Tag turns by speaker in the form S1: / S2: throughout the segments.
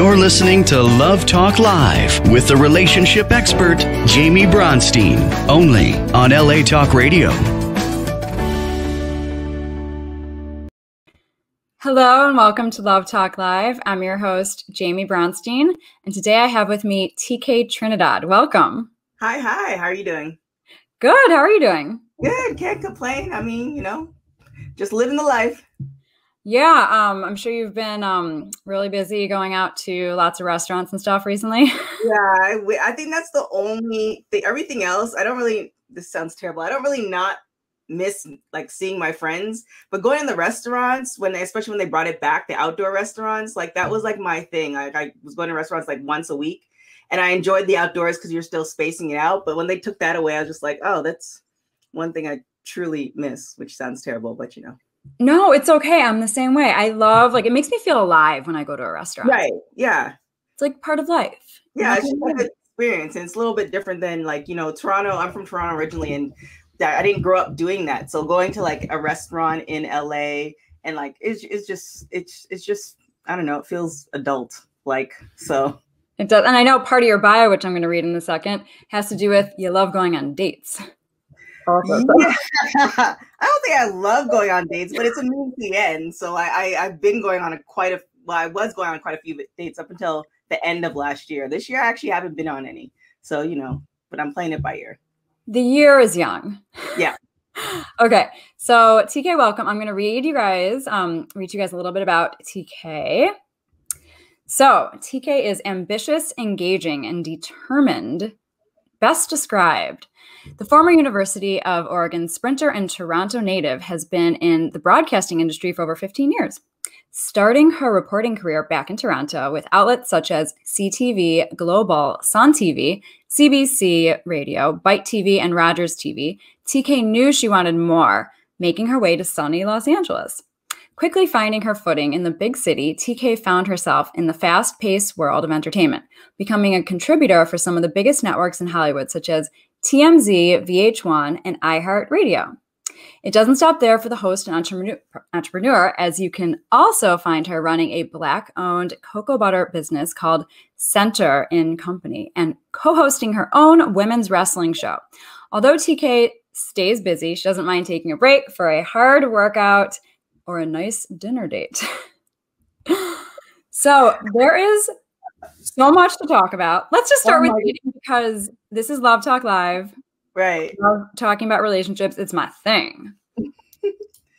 S1: You're listening to Love Talk Live with the relationship expert, Jaime Bronstein, only on LA Talk Radio.
S2: Hello and welcome to Love Talk Live. I'm your host, Jaime Bronstein, and today I have with me TK Trinidad. Welcome.
S3: Hi, hi. How are you doing?
S2: Good. How are you doing?
S3: Good. Can't complain. I mean, you know, just living the life.
S2: Yeah, um, I'm sure you've been um, really busy going out to lots of restaurants and stuff recently.
S3: yeah, I, think that's the only thing. Everything else, I don't really. This sounds terrible. I don't really not miss like seeing my friends, but going to the restaurants when they, especially when they brought it back, the outdoor restaurants, like that was like my thing. Like I was going to restaurants like once a week, and I enjoyed the outdoors because you're still spacing it out. But when they took that away, I was just like, oh, that's one thing I truly miss, which sounds terrible, but you know.
S2: No, it's okay. I'm the same way. I love like it makes me feel alive when I go to a restaurant.
S3: Right. Yeah.
S2: It's like part of life.
S3: Yeah, it's just an experience. And it's a little bit different than like, you know, Toronto. I'm from Toronto originally and I didn't grow up doing that. So going to like a restaurant in LA and like it's it's just it's it's just I don't know, it feels adult like so
S2: it does. And I know part of your bio, which I'm going to read in a second, has to do with you love going on dates.
S3: Yeah. I don't think I love going on dates, but it's a means to the end. So I, I have been going on a quite a well, I was going on quite a few dates up until the end of last year. This year I actually haven't been on any. So you know, but I'm playing it by ear.
S2: The year is young.
S3: Yeah.
S2: okay. So TK, welcome. I'm gonna read you guys, um, read you guys a little bit about TK. So TK is ambitious, engaging, and determined. Best described the former University of Oregon sprinter and Toronto native has been in the broadcasting industry for over 15 years, starting her reporting career back in Toronto with outlets such as CTV, Global, Sun TV, CBC Radio, Bite TV, and Rogers TV. TK knew she wanted more, making her way to sunny Los Angeles. Quickly finding her footing in the big city, TK found herself in the fast paced world of entertainment, becoming a contributor for some of the biggest networks in Hollywood, such as TMZ, VH1, and iHeartRadio. It doesn't stop there for the host and entrepreneur, as you can also find her running a black owned cocoa butter business called Center in Company and co hosting her own women's wrestling show. Although TK stays busy, she doesn't mind taking a break for a hard workout or a nice dinner date. so there is so much to talk about. Let's just start oh with dating because this is Love Talk Live.
S3: Right.
S2: Talking about relationships. It's my thing.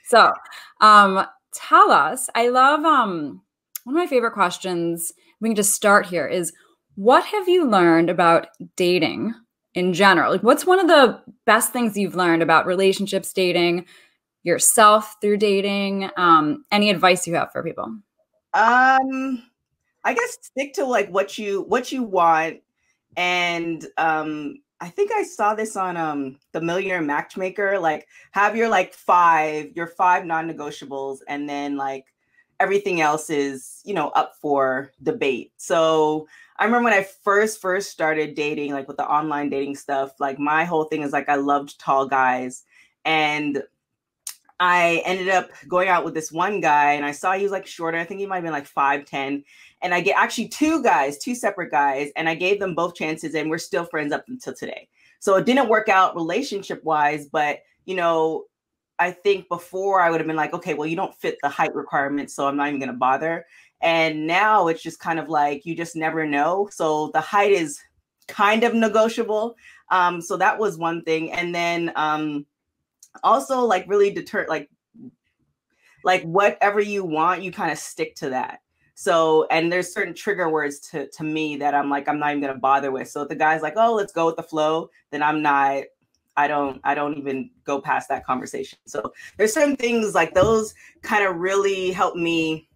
S2: so, um, tell us. I love um one of my favorite questions. We can just start here is what have you learned about dating in general? Like what's one of the best things you've learned about relationships, dating, yourself through dating? Um, any advice you have for people?
S3: Um I guess stick to like what you what you want and um I think I saw this on um the Millionaire Matchmaker like have your like five your five non-negotiables and then like everything else is you know up for debate. So I remember when I first first started dating like with the online dating stuff like my whole thing is like I loved tall guys and I ended up going out with this one guy and I saw he was like shorter. I think he might have been like 5'10 and I get actually two guys, two separate guys, and I gave them both chances, and we're still friends up until today. So it didn't work out relationship wise, but you know, I think before I would have been like, okay, well, you don't fit the height requirement, so I'm not even gonna bother. And now it's just kind of like you just never know. So the height is kind of negotiable. Um, so that was one thing. And then um also like really deter like like whatever you want, you kind of stick to that. So, and there's certain trigger words to, to me that I'm like, I'm not even gonna bother with. So if the guy's like, oh, let's go with the flow, then I'm not, I don't, I don't even go past that conversation. So there's certain things like those kind of really help me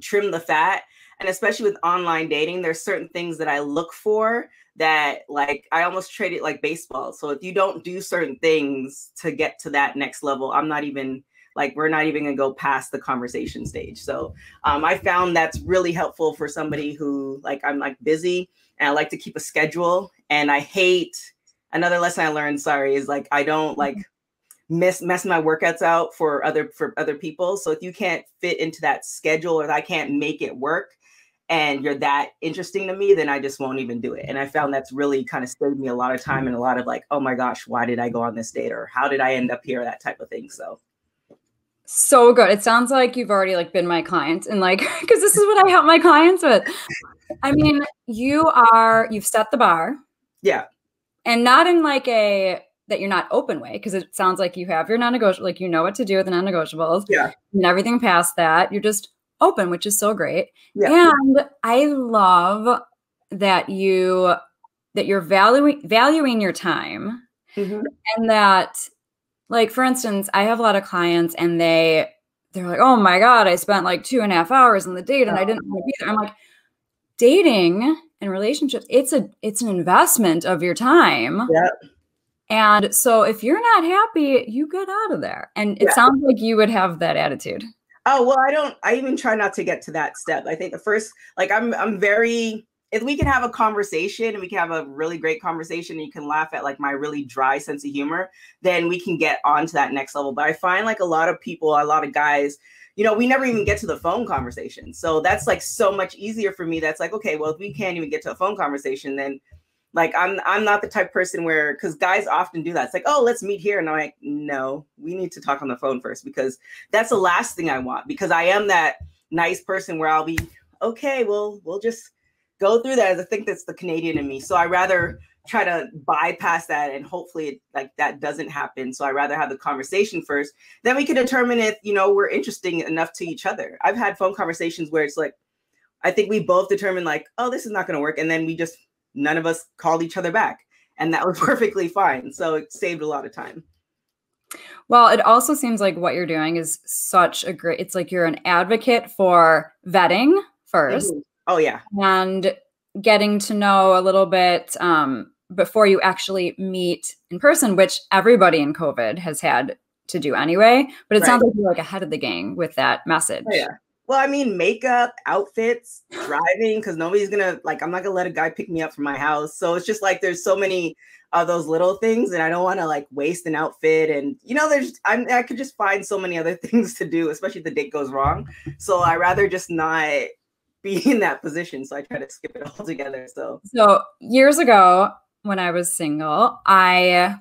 S3: trim the fat. And especially with online dating, there's certain things that I look for that like I almost trade it like baseball. So if you don't do certain things to get to that next level, I'm not even like we're not even gonna go past the conversation stage. So um, i found that's really helpful for somebody who like i'm like busy and i like to keep a schedule and i hate another lesson i learned sorry is like i don't like miss mess my workouts out for other for other people. So if you can't fit into that schedule or i can't make it work and you're that interesting to me, then I just won't even do it. And I found that's really kind of saved me a lot of time and a lot of like, oh my gosh, why did I go on this date or how did I end up here? That type of thing. So
S2: so good. It sounds like you've already like been my client and like because this is what I help my clients with. I mean, you are you've set the bar.
S3: Yeah.
S2: And not in like a that you're not open way because it sounds like you have your non-negotiable like you know what to do with the non-negotiables.
S3: Yeah.
S2: And everything past that, you're just open, which is so great. Yeah. And I love that you that you're valuing valuing your time mm-hmm. and that like for instance, I have a lot of clients and they they're like, oh my God, I spent like two and a half hours on the date and I didn't want to be there. I'm like, dating and relationships, it's a it's an investment of your time.
S3: Yeah.
S2: And so if you're not happy, you get out of there. And it yeah. sounds like you would have that attitude.
S3: Oh, well, I don't I even try not to get to that step. I think the first like I'm I'm very if we can have a conversation and we can have a really great conversation and you can laugh at like my really dry sense of humor, then we can get on to that next level. But I find like a lot of people, a lot of guys, you know, we never even get to the phone conversation. So that's like so much easier for me. That's like, okay, well, if we can't even get to a phone conversation, then like I'm I'm not the type person where because guys often do that. It's like, oh, let's meet here. And I'm like, no, we need to talk on the phone first because that's the last thing I want because I am that nice person where I'll be, okay, well, we'll just go through that. I think that's the Canadian in me. So I rather try to bypass that and hopefully like that doesn't happen. So I rather have the conversation first. Then we can determine if, you know, we're interesting enough to each other. I've had phone conversations where it's like, I think we both determine like, oh, this is not going to work. And then we just, none of us called each other back. And that was perfectly fine. So it saved a lot of time.
S2: Well, it also seems like what you're doing is such a great, it's like you're an advocate for vetting 1st mm-hmm.
S3: Oh yeah.
S2: And getting to know a little bit um, before you actually meet in person, which everybody in COVID has had to do anyway. But it right. sounds like you're like ahead of the game with that message.
S3: Oh, yeah. Well, I mean, makeup, outfits, driving, because nobody's gonna like. I'm not gonna let a guy pick me up from my house. So it's just like there's so many of those little things, and I don't want to like waste an outfit. And you know, there's I'm, I could just find so many other things to do, especially if the date goes wrong. So I rather just not be in that position. So I try to skip it altogether. So
S2: so years ago when I was single, I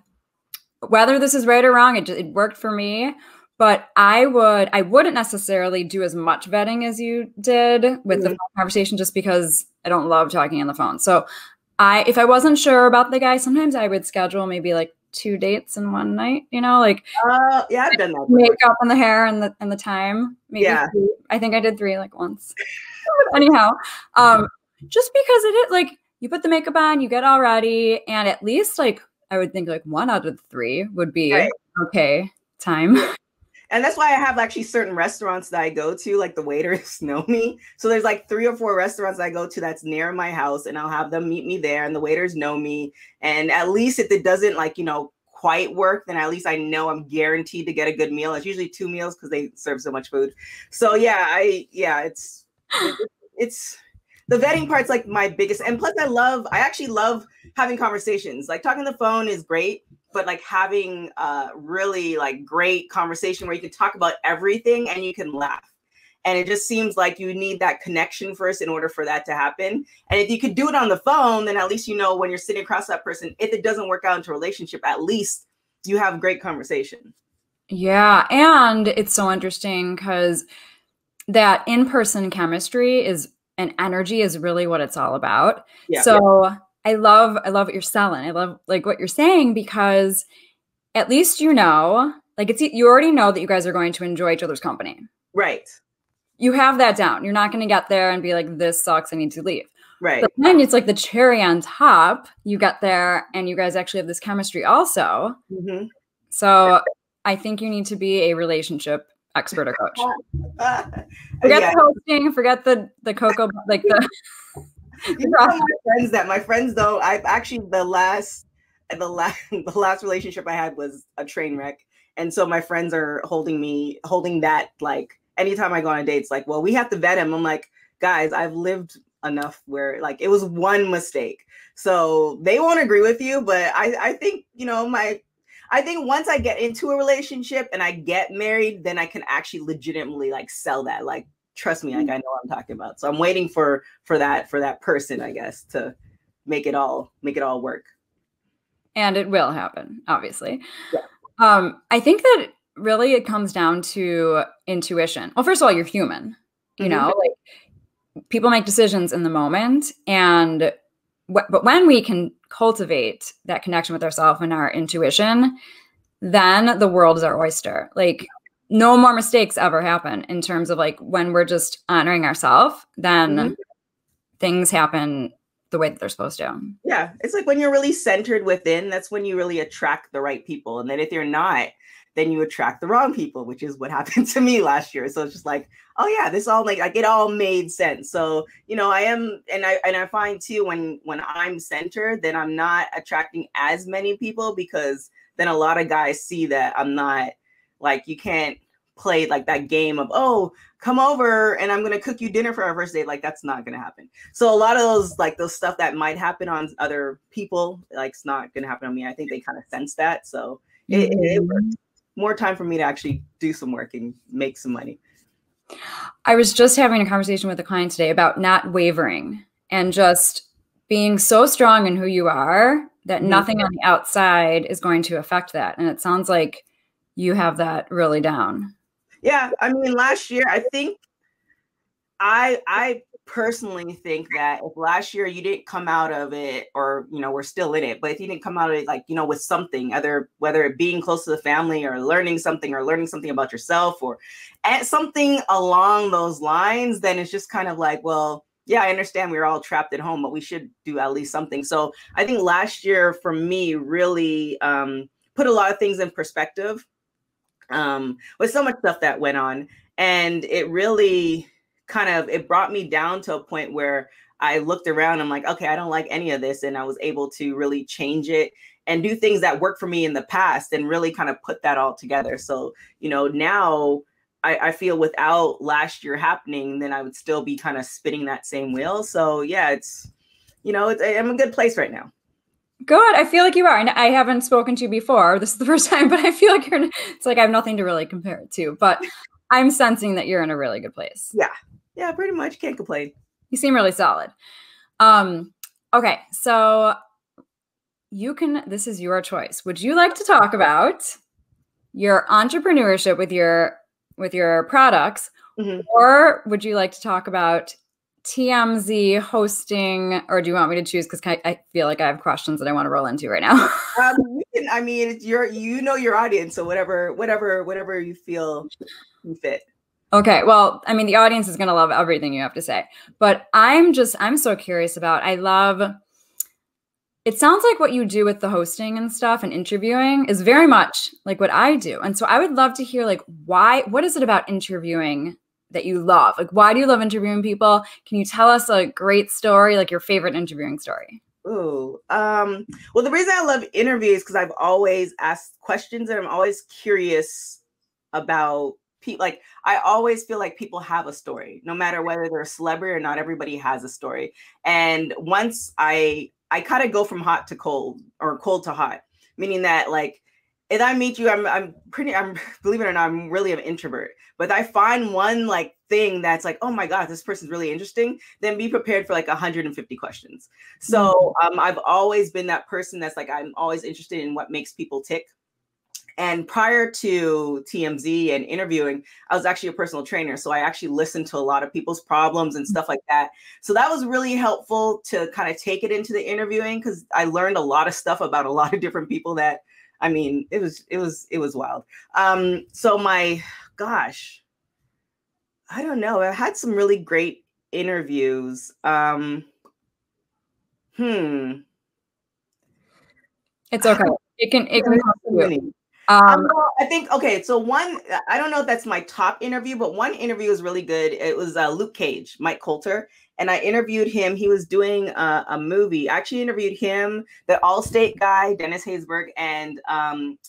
S2: whether this is right or wrong, it it worked for me. But I would I wouldn't necessarily do as much vetting as you did with mm-hmm. the conversation just because I don't love talking on the phone. So I if I wasn't sure about the guy, sometimes I would schedule maybe like two dates in one night, you know, like
S3: uh yeah, I've done that.
S2: Makeup and the hair and the and the time.
S3: Maybe yeah.
S2: Three. I think I did three like once. anyhow, um, just because it is like you put the makeup on, you get all ready, and at least like I would think like one out of three would be right. okay time.
S3: And that's why I have actually certain restaurants that I go to, like the waiters know me. So there's like three or four restaurants I go to that's near my house, and I'll have them meet me there, and the waiters know me. And at least if it doesn't like, you know, quite work, then at least I know I'm guaranteed to get a good meal. It's usually two meals because they serve so much food. So yeah, I yeah, it's it's the vetting part's like my biggest and plus i love i actually love having conversations like talking on the phone is great but like having a really like great conversation where you can talk about everything and you can laugh and it just seems like you need that connection first in order for that to happen and if you could do it on the phone then at least you know when you're sitting across that person if it doesn't work out into a relationship at least you have great conversation
S2: yeah and it's so interesting because that in-person chemistry is and energy is really what it's all about. Yeah, so yeah. I love I love what you're selling. I love like what you're saying because at least you know, like it's you already know that you guys are going to enjoy each other's company.
S3: Right.
S2: You have that down. You're not going to get there and be like, this sucks. I need to leave.
S3: Right.
S2: But then it's like the cherry on top. You get there and you guys actually have this chemistry also. Mm-hmm. So I think you need to be a relationship expert or coach. forget yeah. the hosting, forget the the cocoa like the
S3: you know my friends that my friends though I've actually the last the last the last relationship I had was a train wreck. And so my friends are holding me holding that like anytime I go on a date, it's like, well, we have to vet him. I'm like, guys, I've lived enough where like it was one mistake. So they won't agree with you, but I, I think, you know, my I think once I get into a relationship and I get married, then I can actually legitimately like sell that. Like, trust me, like I know what I'm talking about. So I'm waiting for for that for that person, I guess, to make it all make it all work.
S2: And it will happen, obviously. Yeah. Um, I think that really it comes down to intuition. Well, first of all, you're human. You mm-hmm. know, like people make decisions in the moment, and but when we can cultivate that connection with ourselves and our intuition, then the world is our oyster. Like no more mistakes ever happen in terms of like when we're just honoring ourselves, then mm-hmm. things happen the way that they're supposed to.
S3: Yeah. It's like when you're really centered within, that's when you really attract the right people. And then if you're not, then you attract the wrong people, which is what happened to me last year. So it's just like, oh yeah, this all like like it all made sense. So you know, I am, and I and I find too when when I'm centered, then I'm not attracting as many people because then a lot of guys see that I'm not like you can't play like that game of oh come over and I'm gonna cook you dinner for our first date. Like that's not gonna happen. So a lot of those like those stuff that might happen on other people, like it's not gonna happen on me. I think they kind of sense that. So it, mm-hmm. it works more time for me to actually do some work and make some money.
S2: I was just having a conversation with a client today about not wavering and just being so strong in who you are that mm-hmm. nothing on the outside is going to affect that. And it sounds like you have that really down.
S3: Yeah, I mean last year I think I I personally think that if last year you didn't come out of it or you know we're still in it but if you didn't come out of it like you know with something either whether it being close to the family or learning something or learning something about yourself or at something along those lines then it's just kind of like well yeah i understand we are all trapped at home but we should do at least something so i think last year for me really um, put a lot of things in perspective um, with so much stuff that went on and it really kind of it brought me down to a point where I looked around. I'm like, okay, I don't like any of this, and I was able to really change it and do things that worked for me in the past, and really kind of put that all together. So you know now. I, I feel without last year happening, then I would still be kind of spinning that same wheel. So yeah, it's you know, it's, I'm a good place right now.
S2: Good. I feel like you are. And I haven't spoken to you before. This is the first time, but I feel like you're, it's like I have nothing to really compare it to. But I'm sensing that you're in a really good place.
S3: Yeah yeah, pretty much. Can't complain.
S2: You seem really solid. Um, okay, so you can this is your choice. Would you like to talk about your entrepreneurship with your with your products mm-hmm. or would you like to talk about TMZ hosting, or do you want me to choose? Because I feel like I have questions that I want to roll into right now.
S3: um, can, I mean, you're you know your audience, so whatever, whatever, whatever you feel you fit.
S2: Okay. Well, I mean, the audience is going to love everything you have to say, but I'm just, I'm so curious about, I love, it sounds like what you do with the hosting and stuff and interviewing is very much like what I do. And so I would love to hear, like, why, what is it about interviewing that you love? Like, why do you love interviewing people? Can you tell us a great story, like your favorite interviewing story?
S3: Ooh, um, well, the reason I love interviews because I've always asked questions and I'm always curious about people like i always feel like people have a story no matter whether they're a celebrity or not everybody has a story and once i i kind of go from hot to cold or cold to hot meaning that like if i meet you i'm i'm pretty i'm believe it or not i'm really an introvert but i find one like thing that's like oh my god this person's really interesting then be prepared for like 150 questions so mm-hmm. um, i've always been that person that's like i'm always interested in what makes people tick and prior to TMZ and interviewing, I was actually a personal trainer. So I actually listened to a lot of people's problems and stuff like that. So that was really helpful to kind of take it into the interviewing because I learned a lot of stuff about a lot of different people that I mean, it was it was it was wild. Um, so my gosh, I don't know. I had some really great interviews. Um, hmm.
S2: It's okay. It can it can
S3: um, I think okay. So one, I don't know if that's my top interview, but one interview was really good. It was uh, Luke Cage, Mike Colter, and I interviewed him. He was doing a, a movie. I actually interviewed him, the Allstate guy, Dennis Haysbert, and um,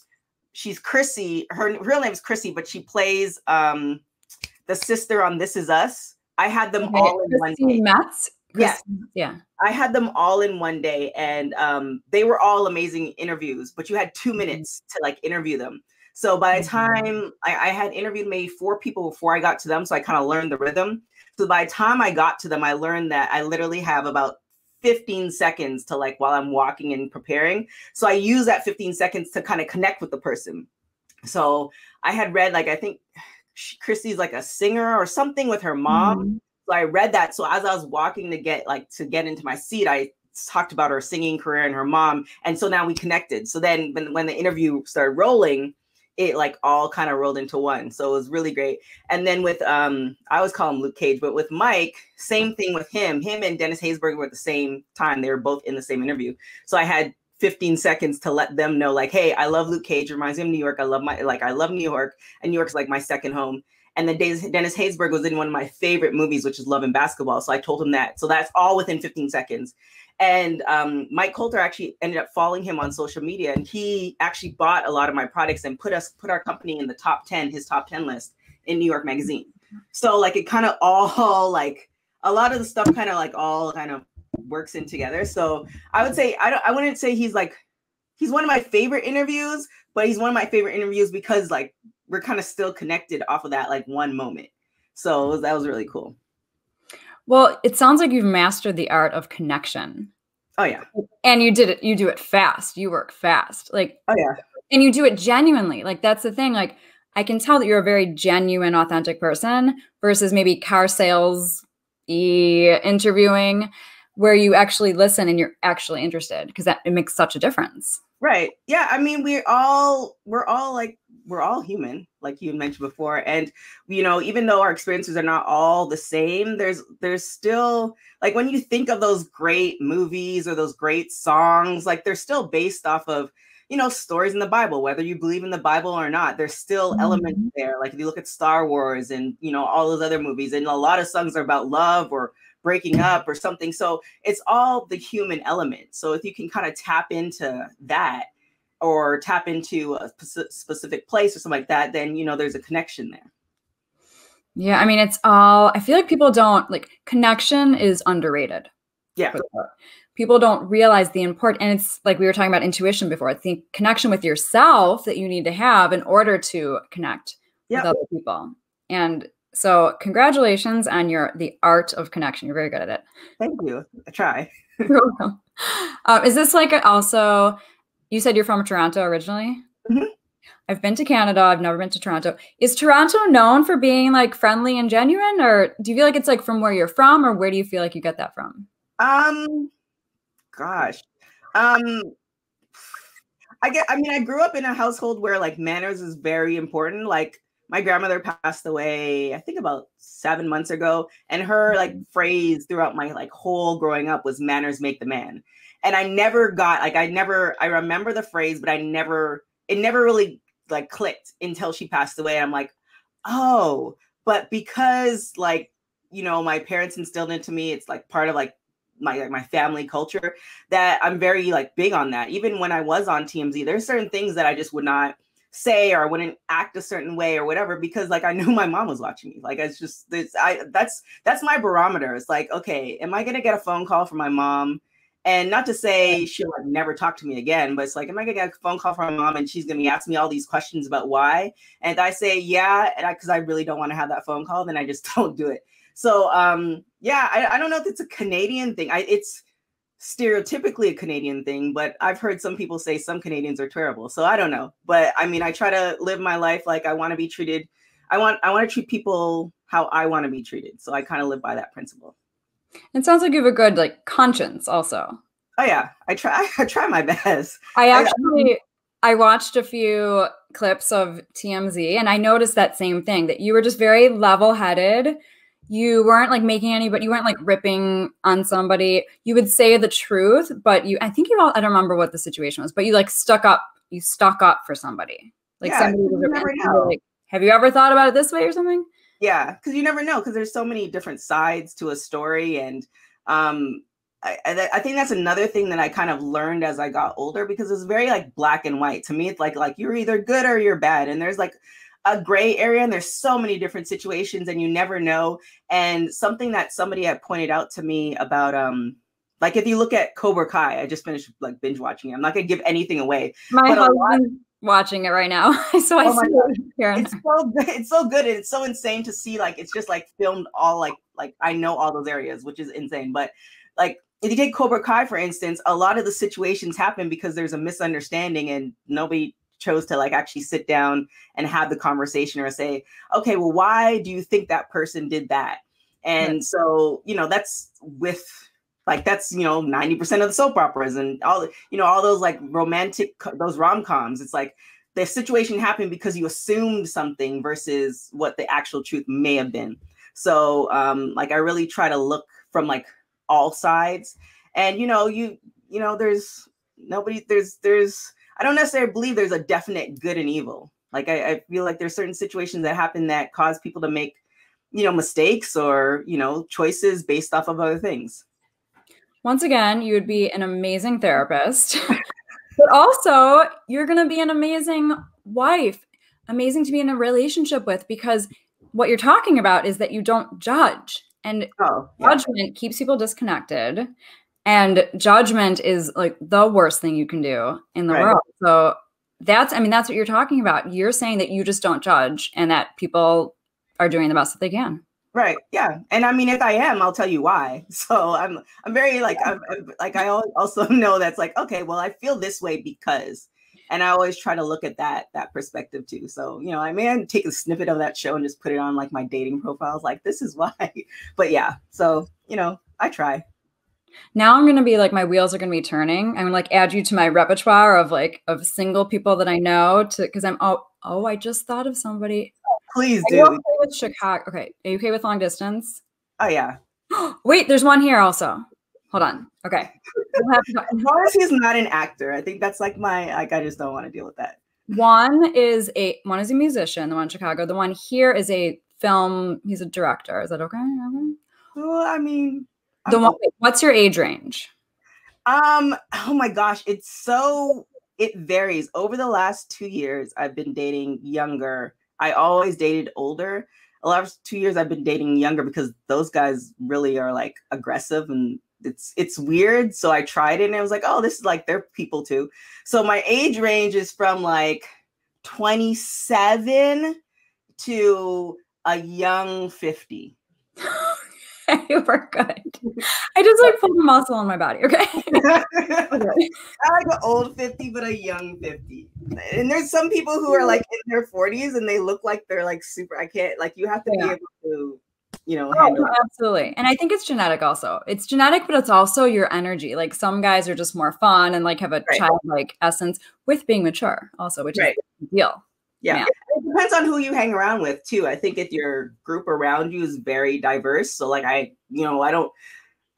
S3: she's Chrissy. Her real name is Chrissy, but she plays um, the sister on This Is Us. I had them all in one day.
S2: Metz?
S3: Yeah.
S2: Yeah.
S3: I had them all in one day and um, they were all amazing interviews, but you had two mm-hmm. minutes to like interview them. So by the
S2: Mm-hmm.
S3: time I, I had interviewed maybe four people before I got to them, so I kind of learned the rhythm. So by the time I got to them, I learned that I literally have about 15 seconds to like while I'm walking and preparing. So I use that 15 seconds to kind of connect with the person. So I had read like I think Chrissy's like a singer or something with her mom.
S2: Mhm.
S3: I read that. So as I was walking to get like to get into my seat, I talked about her singing career and her mom. And so now we connected. So then when, when the interview started rolling, it like all kind of rolled into one. So it was really great. And then with um, I always call him Luke Cage, but with Mike, same thing with him. Him and Dennis Haysbert were at the same time. They were both in the same interview. So I had 15 seconds to let them know, like, hey, I love Luke Cage. Reminds me of New York. I love my like I love New York, and New York's like my second home. And then Dennis Haysbert was in one of my favorite movies, which is Love and Basketball. So I told him that. So that's all within 15 seconds. And um, Mike Colter actually ended up following him on social media, and he actually bought a lot of my products and put us put our company in the top 10, his top 10 list in New York Magazine. So like it kind of all like a lot of the stuff kind of like all kind of works in together. So I would say I don't I wouldn't say he's like he's one of my favorite interviews, but he's one of my favorite interviews because like we're kind of still connected off of that like one moment. So was- that was really cool.
S2: Well, it sounds like you've mastered the art of connection.
S3: Oh yeah.
S2: And you did it, you do it fast. You work fast. Like
S3: Oh yeah.
S2: and you do it genuinely. Like that's the thing. Like I can tell that you're a very genuine, authentic person versus maybe car sales e interviewing where you actually listen and you're actually interested because that it makes such a difference.
S3: Right. Yeah. I mean, we're all we're all like we're all human, like you mentioned before. And you know, even though our experiences are not all the same, there's there's still like when you think of those great movies or those great songs, like they're still based off of you know stories in the Bible, whether you believe in the Bible or not. There's still elements mm-hmm. there. Like if you look at Star Wars and you know all those other movies, and a lot of songs are about love or breaking up or something. So it's all the human element. So if you can kind of tap into that or tap into a specific place or something like that, then you know there's a connection there.
S2: Yeah, I mean it's all I feel like people don't like connection is underrated.
S3: Yeah.
S2: People don't realize the import and it's like we were talking about intuition before. It's the connection with yourself that you need to have in order to connect
S3: Yep.
S2: with other people. And so congratulations on your the art of connection. You're very good at it.
S3: Thank you. I try.
S2: You're welcome. Um, is this like also? You said you're from Toronto originally.
S3: Mhm.
S2: I've been to Canada. I've never been to Toronto. Is Toronto known for being like friendly and genuine, or do you feel like it's like from where you're from, or where do you feel like you get that from?
S3: Um, gosh, um, I get. I mean, I grew up in a household where like manners is very important. Like my grandmother passed away, I think about seven months ago, and her like phrase throughout my like whole growing up was "manners make the man." And I never got like I never I remember the phrase, but I never it never really like clicked until she passed away. I'm like, oh, but because like you know my parents instilled into me, it's like part of like my like my family culture that I'm very like big on that. Even when I was on TMZ, there's certain things that I just would not say or I wouldn't act a certain way or whatever because like I knew my mom was watching me. Like it's just it's I that's that's my barometer. It's like, okay, am I gonna get a phone call from my mom? And not to say she'll like never talk to me again, but it's like, am I gonna get a phone call from my mom and she's gonna be asking me all these questions about why? And I say yeah, and I because I really don't want to have that phone call, then I just don't do it. So um yeah, I, I don't know if it's a Canadian thing. I it's stereotypically a Canadian thing, but I've heard some people say some Canadians are terrible. So I don't know. But I mean, I try to live my life like I want to be treated. I want I want to treat people how I want to be treated. So I kind of live by that principle.
S2: It sounds like you have a good like conscience also.
S3: Oh yeah, I try I try my best.
S2: I
S3: I- um,
S2: actually I watched a few clips of TMZ and I noticed that same thing that you were just very level-headed. You weren't like making any but you weren't like ripping on somebody. You would say the truth, but you I think you all I don't remember what the situation was, but you like stuck up you stuck up for somebody. Like
S3: Yeah,
S2: somebody was
S3: you
S2: ripping
S3: never
S2: and you were
S3: know.
S2: like, have you ever thought about it this way or something?
S3: Yeah, because you never know because there's so many different sides to a story, and um, I, I think that's another thing that I kind of learned as I got older because it's very like black and white to me. It's like like you're either good or you're bad, and there's like a gray area, and there's so many different situations, and you never know. And something that somebody had pointed out to me about um. Like if you look at Cobra Kai, I just finished like binge watching it. I'm not gonna give anything away.
S2: My
S3: But a lot-
S2: husband watching it right now. so I
S3: Oh
S2: see
S3: God.
S2: here
S3: it's so good. It's so good. and It's so insane to see. Like it's just like filmed all like like I know all those areas, which is insane. But like if you take Cobra Kai for instance, a lot of the situations happen because there's a misunderstanding and nobody chose to like actually sit down and have the conversation or say, okay, well, why do you think that person did that? And so you know that's with like that's you know 90% of the soap operas and all you know all those like romantic those rom-coms. It's like the situation happened because you assumed something versus what the actual truth may have been. So um like i really try to look from like all sides. And you know you you know there's nobody there's there's i don't necessarily believe there's a definite good and evil. Like i, I feel like there's certain situations that happen that cause people to make you know mistakes or you know choices based off of other things
S2: once again, you would be an amazing therapist, but also you're going to be an amazing wife, amazing to be in a relationship with because what you're talking about is that you don't judge. And
S3: oh yeah.
S2: judgment keeps people disconnected. And judgment is like the worst thing you can do in the
S3: Right.
S2: world. So that's, I mean, that's what you're talking about. You're saying that you just don't judge and that people are doing the best that they can.
S3: Right. Yeah. And I mean, if I am, I'll tell you why. So I'm, I'm very like, I'm, I'm- like, I also know that's like, okay, well, I feel this way because, and I always try to look at that, that perspective too. So, you know, I may take a snippet of that show and just put it on like my dating profiles. Like, this is why, but yeah. So, you know, I try.
S2: Now I'm gonna be like my wheels are gonna be turning. I'm gonna like add you to my repertoire of like of single people that I know to because I'm oh oh I just thought of somebody.
S3: Please do.
S2: okay with Chicago? Okay, are you okay with long distance?
S3: Oh yeah.
S2: Wait, there's one here also. Hold on. Okay. We'll have to talk-
S3: As long as he's not an actor, I think that's like my, like, I just don't want to deal with that.
S2: One is a one is a musician, the one in Chicago. The one here is a film. He's a director. Is that okay?
S3: Well, I mean,
S2: The
S3: I'm
S2: one. What's your age range?
S3: Um, oh my gosh, it's so it varies. Over the last two years, I've been dating younger. I always dated older. A lot of two years I've been dating younger because those guys really are like aggressive and it's it's weird. So I tried it and I was like, oh, this is like they're people too. So my age range is from like 27 to a young 50.
S2: you were good. I just like pulled a muscle on my body. Okay.
S3: I like an old 50, but a young 50. And there's some people who are like in their 40s and they look like they're like super. I can't, like, you have to
S2: Yeah.
S3: be able to, you know,
S2: Oh, absolutely. And I think it's genetic also. It's genetic, but it's also your energy. Like some guys are just more fun and like have a
S3: Right.
S2: childlike essence with being mature also, which
S3: Right.
S2: is a deal.
S3: Yeah.
S2: Yeah.
S3: It depends on who you hang around with too. I think if your group around you is very diverse. So like I, you know, I don't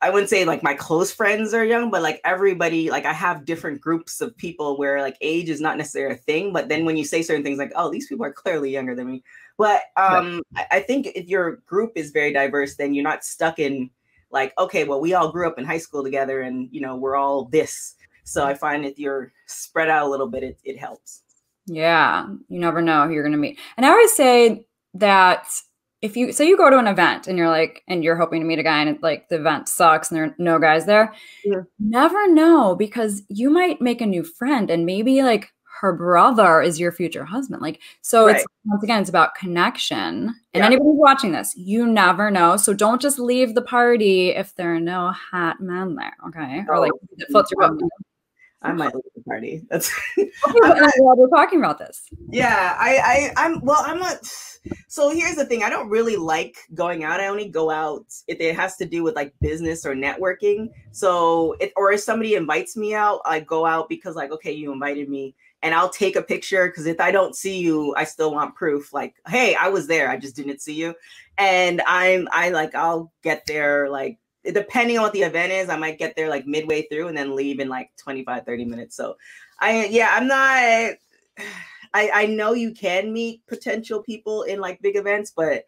S3: I wouldn't say like my close friends are young, but like everybody, like I have different groups of people where like age is not necessarily a thing. But then when you say certain things like, oh, these people are clearly younger than me. But um I, I think if your group is very diverse, then you're not stuck in like, okay, well, we all grew up in high school together and you know, we're all this. So I find if you're spread out a little bit, it, it helps.
S2: Yeah. You never know who you're going to meet. And I always say that if you say you go to an event and you're like, and you're hoping to meet a guy and like the event sucks and there are no guys there,
S3: Yeah.
S2: never know because you might make a new friend and maybe like her brother is your future husband. Like, so it's once again, it's about connection. And
S3: Yeah.
S2: anybody watching this, you never know. So don't just leave the party if there are no hot men there. Okay. Or like that floats your boat.
S3: I might leave the party. That's
S2: Okay, but we're talking about this.
S3: yeah. I I I'm well. I'm not. So here's the thing. I don't really like going out. I only go out if it has to do with like business or networking. So it or if somebody invites me out, I go out because like okay, you invited me, and I'll take a picture because if I don't see you, I still want proof. Like hey, I was there. I just didn't see you, and I'm I like I'll get there like depending on what the event is, I might get there like midway through and then leave in like 25, 30 minutes. So I yeah, I'm not I I know you can meet potential people in like big events, but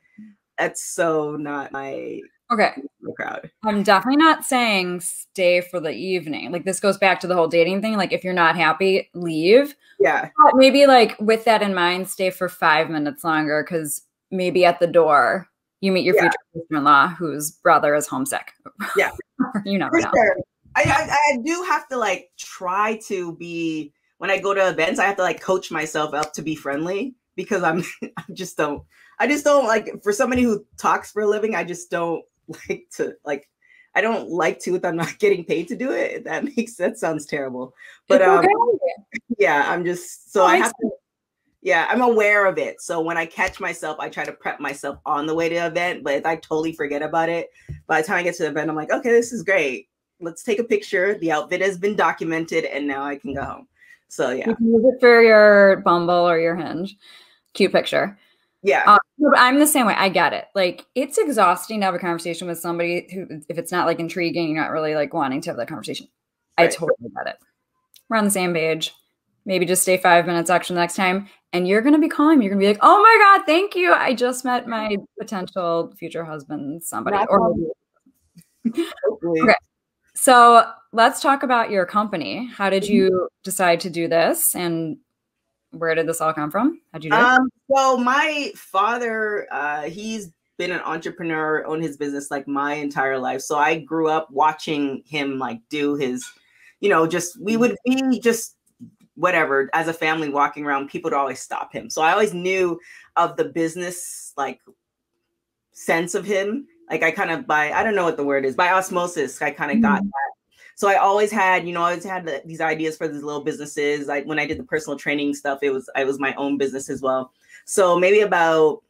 S3: that's so not my,
S2: Okay.
S3: crowd.
S2: I'm definitely not saying stay for the evening. Like this goes back to the whole dating thing. Like if you're not happy, leave.
S3: Yeah.
S2: But maybe like with that in mind, stay for five minutes longer because maybe at the door you meet your
S3: Yeah.
S2: future sister-in-law whose brother is homesick.
S3: Yeah.
S2: you never
S3: For
S2: know.
S3: sure. I, I I do have to like try to be when I go to events, I have to like coach myself up to be friendly because I'm I just don't I just don't like for somebody who talks for a living, I just don't like to like I don't like to if I'm not getting paid to do it. That makes that sounds terrible. But um yeah, I'm just so I have to yeah, I'm aware of it. So when I catch myself, I try to prep myself on the way to the event. But I totally forget about it, by the time I get to the event, I'm like, okay, this is great. Let's take a picture. The outfit has been documented, and now I can go home. So yeah,
S2: you can use it for your Bumble or your Hinge. Cute picture.
S3: Yeah, um,
S2: I'm the same way. I get it. Like it's exhausting to have a conversation with somebody who, if it's not like intriguing, you're not really like wanting to have that conversation. Right. I totally get it. We're on the same page. Maybe just stay five minutes extra next time, and you're gonna be calling. You're gonna be like, "Oh my god, thank you! I just met my potential future husband, somebody." That's or okay. So let's talk about your company. How did you decide to do this, and where did this all come from? How'd you do um,
S3: So my father, uh, he's been an entrepreneur, owned his business like my entire life. So I grew up watching him like do his, you know, just we would be just whatever as a family walking around. People would always stop him. So I always knew of the business like sense of him. Like I kind of by I don't know what the word is by osmosis. I kind of mm-hmm. got that so I always had, you know, I always had the, these ideas for these little businesses. Like when I did the personal training stuff, it was I was my own business as well. So maybe about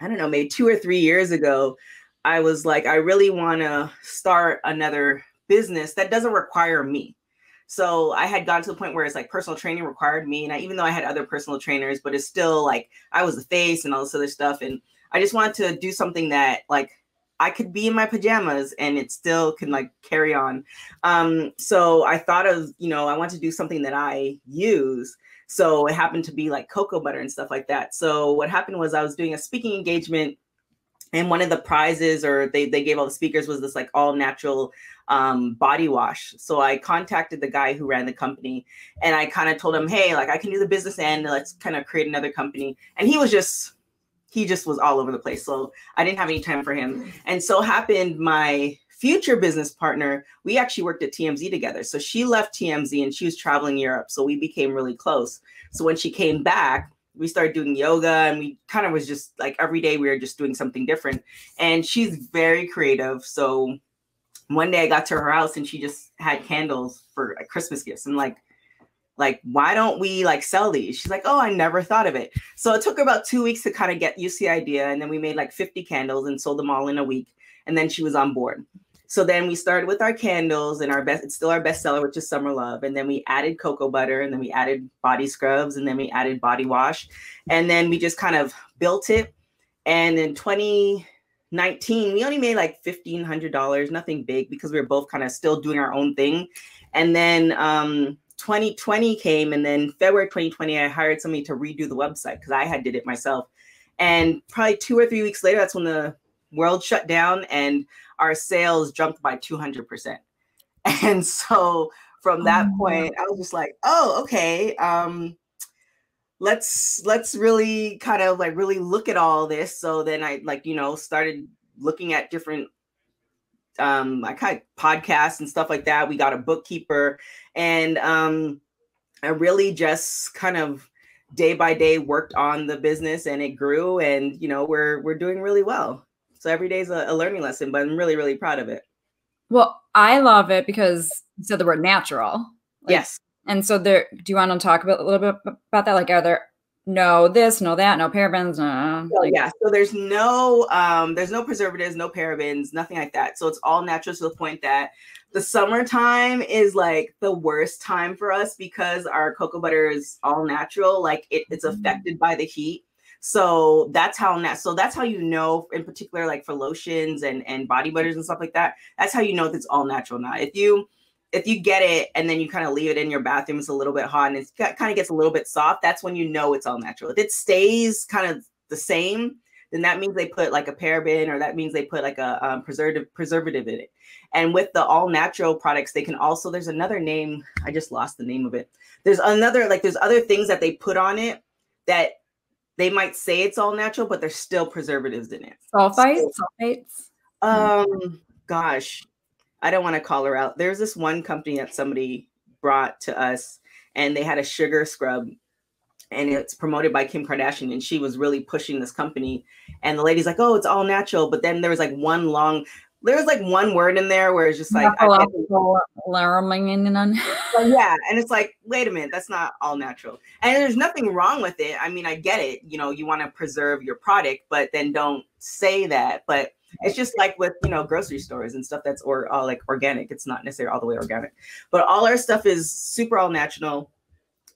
S3: I don't know, maybe two or three years ago, I was like, I really want to start another business that doesn't require me. So I had gotten to the point where it's like personal training required me. And I, even though I had other personal trainers, but it's still like I was the face and all this other stuff. And I just wanted to do something that like I could be in my pajamas and it still can like carry on. Um, so I thought of, you know, I want to do something that I use. So it happened to be like cocoa butter and stuff like that. So what happened was I was doing a speaking engagement and one of the prizes or they, they gave all the speakers was this like all natural um, body wash. So I contacted the guy who ran the company and I kind of told him, hey, like I can do the business end. Let's kind of create another company. And he was just he just was all over the place. So I didn't have any time for him. And so happened my future business partner, we actually worked at TMZ together. So she left TMZ and she was traveling Europe. So we became really close. So when she came back, we started doing yoga and we kind of was just like every day we were just doing something different. And she's very creative. So one day I got to her house and she just had candles for like, Christmas gifts. And like, like why don't we like sell these she's like oh i never thought of it so it took her about two weeks to kind of get used to the idea and then we made like 50 candles and sold them all in a week and then she was on board so then we started with our candles and our best it's still our best seller which is summer love. And then we added cocoa butter and then we added body scrubs and then we added body wash. And then we just kind of built it. And in 2019 we only made like $1500 nothing big because we were both kind of still doing our own thing. And then um 2020 came and then February 2020, I hired somebody to redo the website because I had did it myself. And probably two or three weeks later, that's when the world shut down and our sales jumped by 200%. And so from that oh, point, I was just like, oh, okay. Um, let's let's really kind of like really look at all this. So then I like, you know, started looking at different um I kind of podcasts and stuff like that. We got a bookkeeper and um I really just kind of day by day worked on the business and it grew and you know we're we're doing really well. So every day is a, a learning lesson, but I'm really really proud of it.
S2: Well, I love it because you said the word natural.
S3: Like, yes.
S2: And so there do you want to talk about a little bit about that like are there no this, no that, no parabens, no.
S3: Like, yeah, so there's no um there's no preservatives, no parabens, nothing like that. So it's all natural to the point that the summertime is like the worst time for us because our cocoa butter is all natural. Like it, it's mm-hmm. affected by the heat. So that's how nat- so that's how you know in particular like for lotions and and body butters and stuff like that. That's how you know if it's all natural now. If you if you get it and then you kind of leave it in your bathroom, it's a little bit hot and it kind of gets a little bit soft. That's when you know it's all natural. If it stays kind of the same, then that means they put like a paraben or that means they put like a um, preservative preservative in it. And with the all natural products, they can also there's another name. I just lost the name of it. There's another like there's other things that they put on it that they might say it's all natural, but there's still preservatives in it.
S2: Sulfites, so, sulfates.
S3: Um, gosh, I don't want to call her out. There's this one company that somebody brought to us and they had a sugar scrub and it's promoted by Kim Kardashian and she was really pushing this company and the lady's like oh it's all natural but then there was like one long there was like one word in there where it's just like yeah and it's like wait a minute that's not all natural and there's nothing wrong with it i mean i get it you know you want to preserve your product but then don't say that but it's just like with you know grocery stores and stuff that's or all like organic it's not necessarily all the way organic but all our stuff is super all natural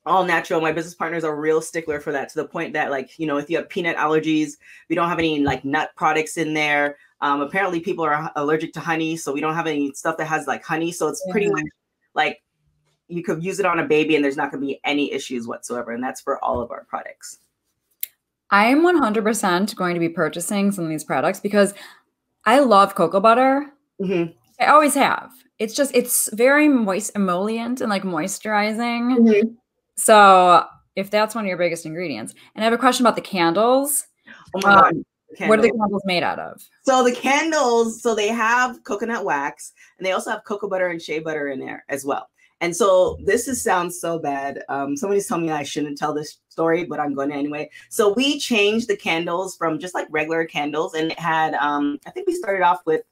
S3: all natural. My business partners are a real stickler for that to the point that like, you know, if you have peanut allergies, we don't have any like nut products in there. Um, apparently people are allergic to honey, so we don't have any stuff that has like honey. So it's pretty much like you could use it on a baby and there's not going to be any issues whatsoever. And that's for all of our products.
S2: I'm 100% going to be purchasing some of these products because I love cocoa butter. Mm-hmm. I always have. It's just, it's very moist, emollient and like moisturizing. Mm-hmm. So if that's one of your biggest ingredients, and I have a question about the candles. Oh my um, God. What are the candles made out of?
S3: So the candles, so they have coconut wax and they also have cocoa butter and shea butter in there as well. And so this is sounds so bad. Um, somebody's telling me I shouldn't tell this story, but I'm going to anyway. So we changed the candles from just like regular candles, and it had um, I think we started off with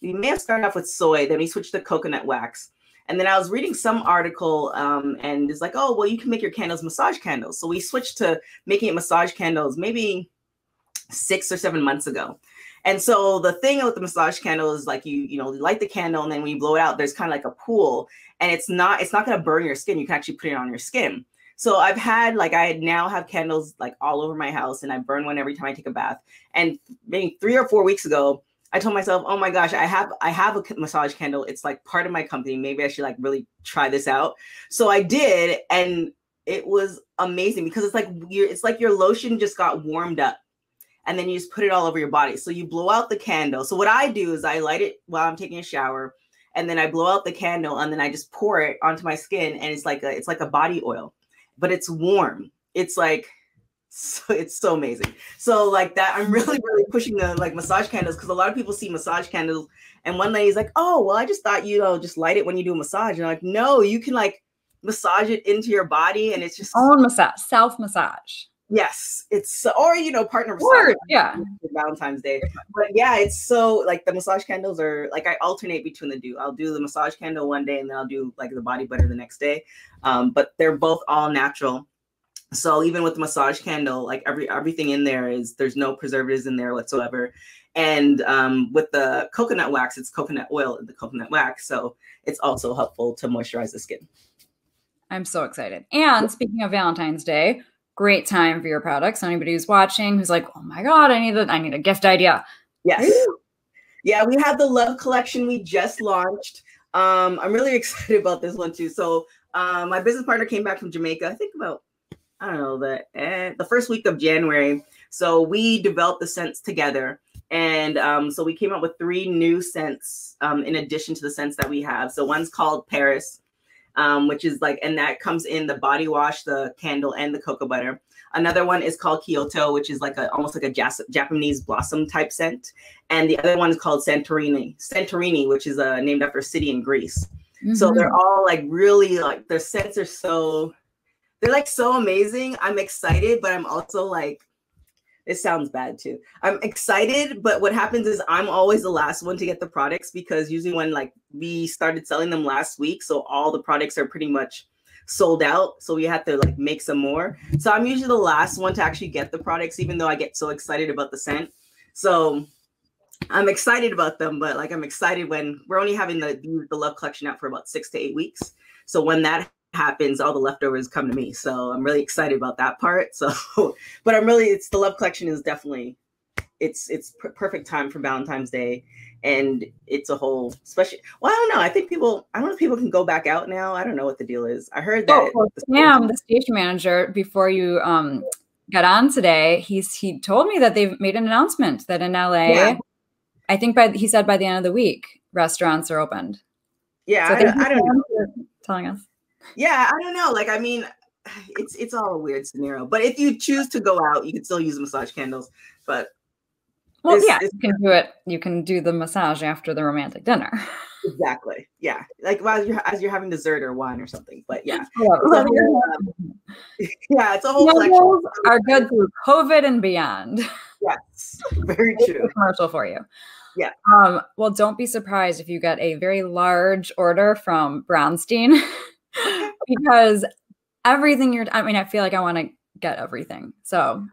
S3: we may have started off with soy, then we switched to coconut wax. And then I was reading some article um, and it's like, oh, well, you can make your candles massage candles. So we switched to making it massage candles maybe six or seven months ago. And so the thing with the massage candle is like you, you know, light the candle and then when you blow it out, there's kind of like a pool and it's not, it's not going to burn your skin. You can actually put it on your skin. So I've had like I now have candles like all over my house and I burn one every time I take a bath. And maybe three or four weeks ago, I told myself, oh my gosh, I have I have a massage candle. It's like part of my company. Maybe I should like really try this out. So I did, and it was amazing because it's like it's like your lotion just got warmed up, and then you just put it all over your body. So you blow out the candle. So what I do is I light it while I'm taking a shower, and then I blow out the candle, and then I just pour it onto my skin, and it's like a it's like a body oil, but it's warm. It's like so it's so amazing. So like that, I'm really, really pushing the like massage candles because a lot of people see massage candles, and one lady's like, "Oh, well, I just thought you know uh, just light it when you do a massage." And I'm like, no, you can like massage it into your body, and it's just
S2: own massage, self massage.
S3: Yes, it's or you know partner
S2: yeah,
S3: Valentine's Day. But yeah, it's so like the massage candles are like I alternate between the two. I'll do the massage candle one day, and then I'll do like the body butter the next day. Um, but they're both all natural so even with the massage candle, like every everything in there is there's no preservatives in there whatsoever. And um, with the coconut wax, it's coconut oil in the coconut wax, so it's also helpful to moisturize the skin.
S2: I'm so excited. And speaking of Valentine's Day, great time for your products. Anybody who's watching who's like, oh my god, I need a I need a gift idea.
S3: Yes. Yeah, we have the love collection we just launched. Um, I'm really excited about this one too. So uh, my business partner came back from Jamaica, I think about I don't know the eh, the first week of January. So we developed the scents together, and um, so we came up with three new scents um, in addition to the scents that we have. So one's called Paris, um, which is like, and that comes in the body wash, the candle, and the cocoa butter. Another one is called Kyoto, which is like a almost like a Jas- Japanese blossom type scent, and the other one is called Santorini. Santorini, which is uh, named after a city in Greece. Mm-hmm. So they're all like really like their scents are so they're like so amazing. I'm excited, but I'm also like, it sounds bad too. I'm excited, but what happens is I'm always the last one to get the products because usually when like we started selling them last week, so all the products are pretty much sold out. So we have to like make some more. So I'm usually the last one to actually get the products, even though I get so excited about the scent. So I'm excited about them, but like I'm excited when we're only having the the love collection out for about six to eight weeks. So when that happens, all the leftovers come to me. So I'm really excited about that part. So, but I'm really, it's the love collection is definitely, it's it's perfect time for Valentine's Day, and it's a whole especially. Well, I don't know. I think people, I don't know if people can go back out now. I don't know what the deal is. I heard that. Oh,
S2: well, Sam, the station manager, before you um got on today, he's he told me that they've made an announcement that in LA, yeah. I think by he said by the end of the week, restaurants are opened.
S3: Yeah, so I, don't, I don't know.
S2: Telling us
S3: yeah, I don't know. Like, I mean, it's it's all a weird scenario. But if you choose to go out, you can still use massage candles. But
S2: well, it's, yeah, it's, you can do it. You can do the massage after the romantic dinner.
S3: Exactly. Yeah. Like as you're as you're having dessert or wine or something. But yeah. yeah, it's a whole
S2: Snowballs are good through COVID and beyond.
S3: Yes. Very true.
S2: commercial for you.
S3: Yeah.
S2: Um, well, don't be surprised if you get a very large order from Bronstein because everything you're I mean, I feel like I want to get everything. So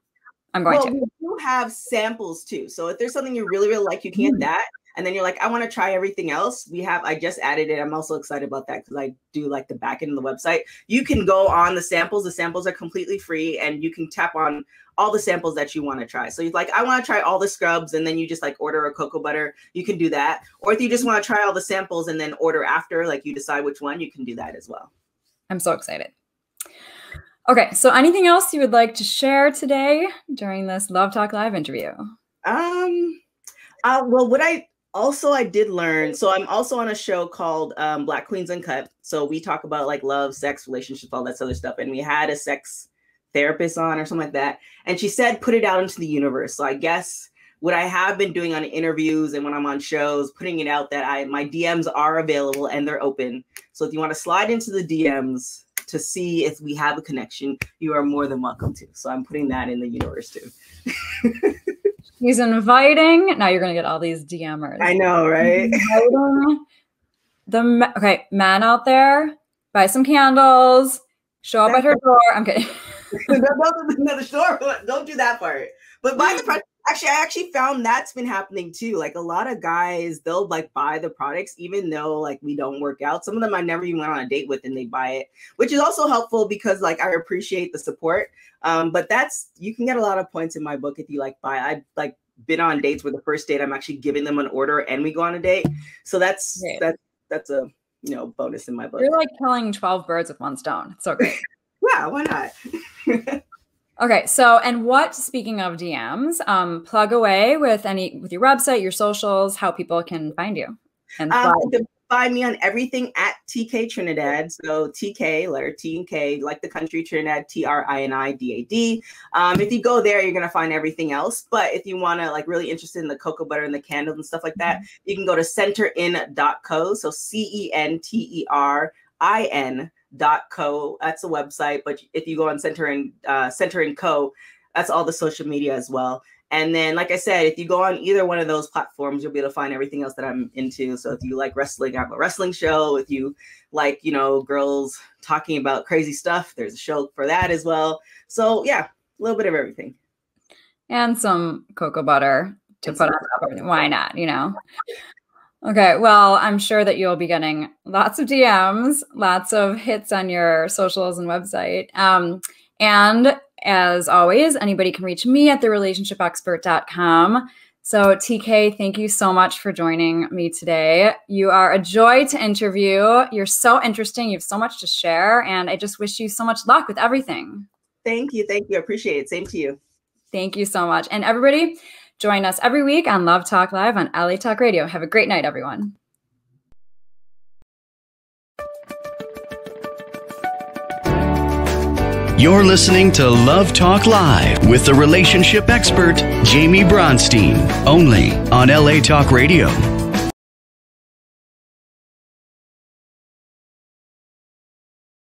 S2: I'm going well, to.
S3: We do have samples too. So if there's something you really, really like, you can get mm. that and then you're like, I want to try everything else. We have, I just added it. I'm also excited about that because I do like the back end of the website. You can go on the samples. The samples are completely free and you can tap on all the samples that you want to try. So you're like, I want to try all the scrubs, and then you just like order a cocoa butter. You can do that. Or if you just want to try all the samples and then order after, like you decide which one, you can do that as well.
S2: I'm so excited. Okay, so anything else you would like to share today during this Love Talk Live interview?
S3: Um, uh, well, what I also I did learn. So I'm also on a show called um, Black Queens Uncut. So we talk about like love, sex, relationships, all that other stuff. And we had a sex therapist on or something like that, and she said put it out into the universe. So I guess what I have been doing on interviews and when I'm on shows, putting it out that I my DMs are available and they're open. So if you want to slide into the DMs to see if we have a connection, you are more than welcome to. So I'm putting that in the universe too.
S2: He's inviting. Now you're going to get all these DMers.
S3: I know, right?
S2: the okay, man out there, buy some candles, show up at her door. I'm kidding.
S3: no, no, no, the store. Don't do that part. But buy the product. Actually, I actually found that's been happening too. Like a lot of guys, they'll like buy the products even though like we don't work out. Some of them I never even went on a date with, and they buy it, which is also helpful because like I appreciate the support. Um, but that's you can get a lot of points in my book if you like buy. I like been on dates where the first date I'm actually giving them an order and we go on a date. So that's right. that's that's a you know bonus in my book.
S2: You're like killing 12 birds with one stone. It's so great.
S3: yeah, why not?
S2: okay, so and what speaking of DMs, um, plug away with any with your website, your socials, how people can find you.
S3: And um, find me on everything at TK Trinidad. So TK, letter T and K, like the country Trinidad, T R I N I D A D. Um, if you go there, you're gonna find everything else. But if you wanna like really interested in the cocoa butter and the candles and stuff like that, mm-hmm. you can go to centerin.co. So C E N T E R I N co. That's the website. But if you go on Centerin, uh, Centerin Co, that's all the social media as well. And then, like I said, if you go on either one of those platforms, you'll be able to find everything else that I'm into. So if you like wrestling, I have a wrestling show. If you like, you know, girls talking about crazy stuff, there's a show for that as well. So yeah, a little bit of everything.
S2: And some cocoa butter to put on top of it. Why not? You know? Okay, well, I'm sure that you'll be getting lots of DMs, lots of hits on your socials and website. Um, and as always, anybody can reach me at therelationshipexpert.com. So, TK, thank you so much for joining me today. You are a joy to interview. You're so interesting. You have so much to share. And I just wish you so much luck with everything.
S3: Thank you. Thank you. I appreciate it. Same to you.
S2: Thank you so much. And everybody, join us every week on Love Talk Live on LA Talk Radio. Have a great night, everyone.
S1: You're listening to Love Talk Live with the relationship expert, Jaime Bronstein, only on LA Talk Radio.